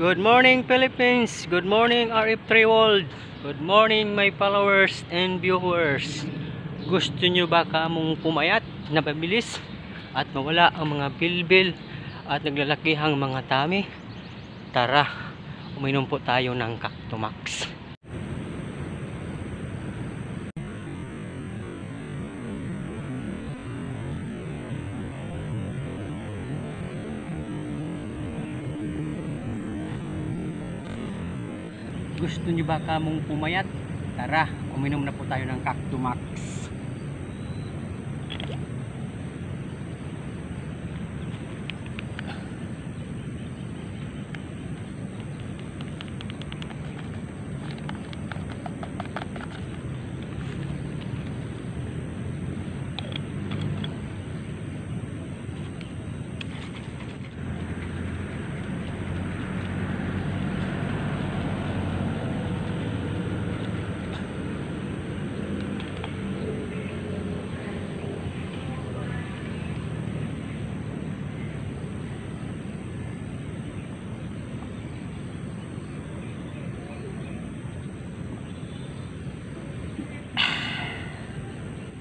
Good morning Philippines. Good morning RF3 World. Good morning my followers and viewers. Gusto nyo ba kamong pumayat na pabilis at mawala ang mga bilbil at naglalakihang mga tami? Tara, uminom po tayo ng Cactomax. Gusto nyo ba kamong pumayat? Tara, uminom na po tayo ng Cactomax.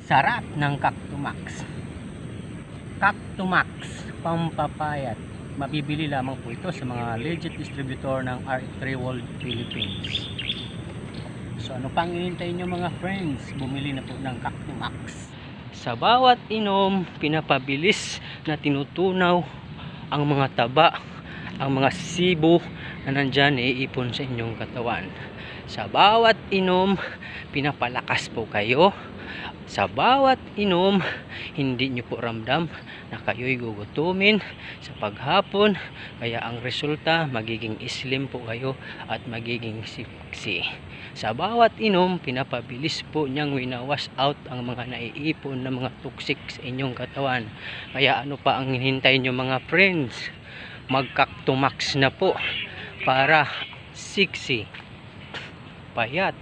Sarap ng Cactomax. Cactomax, pampapayat. Mabibili lamang po ito sa mga legit distributor ng R3 World Philippines. So ano pang inintay nyo mga friends? Bumili na po ng Cactomax. Sa bawat inom, pinapabilis na tinutunaw ang mga taba, ang mga sibo na nandyan iipon sa inyong katawan. Sa bawat inom, pinapalakas po kayo sa bawat inom, hindi nyo po ramdam na kayo'y gugutumin sa paghapon. Kaya ang resulta, magiging slim po kayo at magiging sexy. Sa bawat inom, pinapabilis po niyang winawas out ang mga naiipon na mga toxic sa inyong katawan. Kaya ano pa ang hinihintay nyo mga friends? Magkaktumax na po para sexy, payat,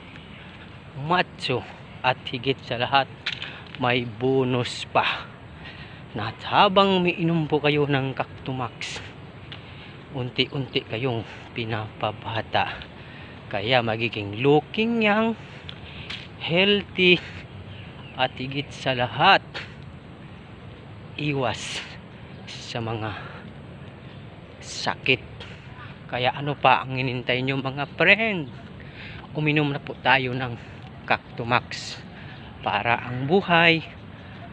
macho, at higit sa lahat may bonus pa. Na at habang umiinom po kayo ng Cactomax unti-unti kayong pinapabata. Kaya magiging looking young healthy at higit sa lahat iwas sa mga sakit kaya ano pa ang inintay nyo mga friend uminom na po tayo ng Cactomax para ang buhay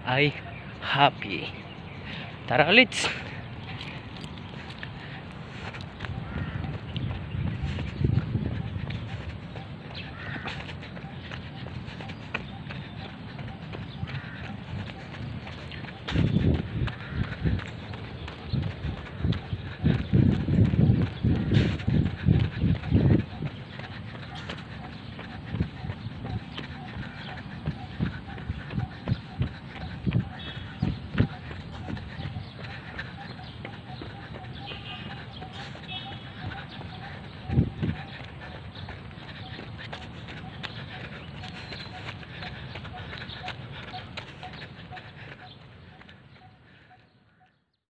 ay happy. Tara, let's!